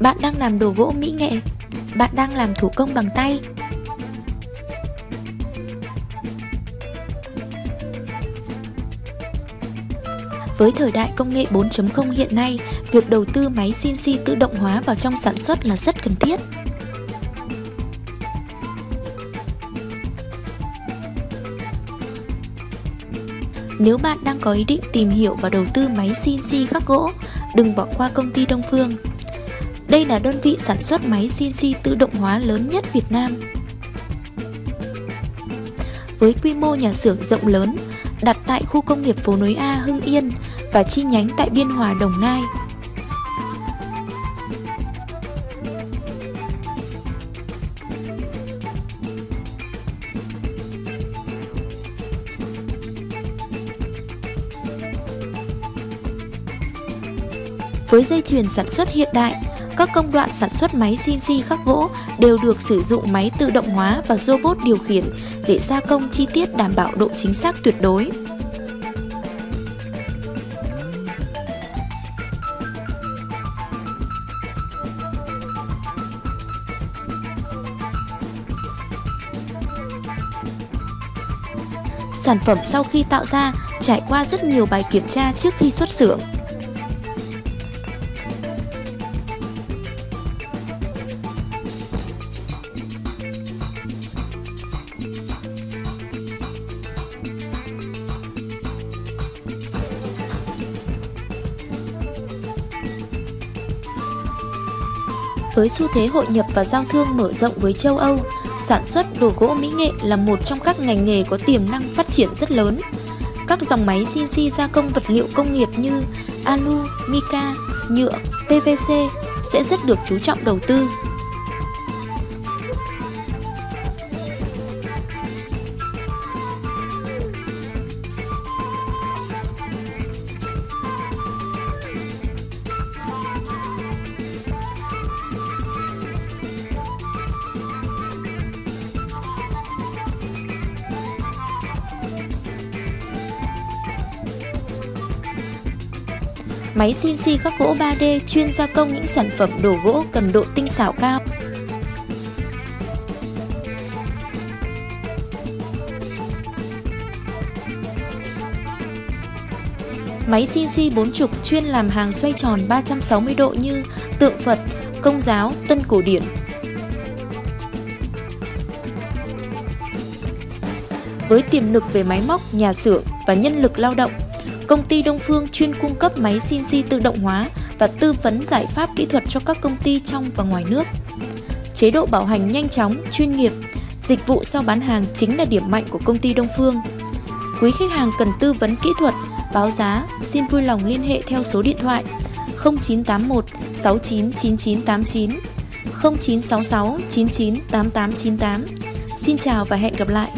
Bạn đang làm đồ gỗ mỹ nghệ Bạn đang làm thủ công bằng tay Với thời đại công nghệ 4.0 hiện nay, việc đầu tư máy CNC tự động hóa vào trong sản xuất là rất cần thiết. Nếu bạn đang có ý định tìm hiểu và đầu tư máy CNC khắc gỗ, đừng bỏ qua công ty Đông Phương. Đây là đơn vị sản xuất máy CNC tự động hóa lớn nhất Việt Nam. Với quy mô nhà xưởng rộng lớn, đặt tại khu công nghiệp phố nối A Hưng Yên và chi nhánh tại Biên Hòa Đồng Nai. Với dây chuyền sản xuất hiện đại, các công đoạn sản xuất máy CNC khắc gỗ đều được sử dụng máy tự động hóa và robot điều khiển để gia công chi tiết đảm bảo độ chính xác tuyệt đối. Sản phẩm sau khi tạo ra, trải qua rất nhiều bài kiểm tra trước khi xuất xưởng. Với xu thế hội nhập và giao thương mở rộng với châu Âu, sản xuất đồ gỗ mỹ nghệ là một trong các ngành nghề có tiềm năng phát triển rất lớn. Các dòng máy CNC gia công vật liệu công nghiệp như alu, mica, nhựa, PVC sẽ rất được chú trọng đầu tư. Máy CNC khắc gỗ 3D chuyên gia công những sản phẩm đồ gỗ cần độ tinh xảo cao. Máy CNC 4 trục chuyên làm hàng xoay tròn 360 độ như tượng Phật, công giáo, tân cổ điển. Với tiềm lực về máy móc, nhà xưởng và nhân lực lao động, Công ty Đông Phương chuyên cung cấp máy CNC tự động hóa và tư vấn giải pháp kỹ thuật cho các công ty trong và ngoài nước. Chế độ bảo hành nhanh chóng, chuyên nghiệp, dịch vụ sau bán hàng chính là điểm mạnh của công ty Đông Phương. Quý khách hàng cần tư vấn kỹ thuật, báo giá, xin vui lòng liên hệ theo số điện thoại 0981 699989 0966 998898. Xin chào và hẹn gặp lại!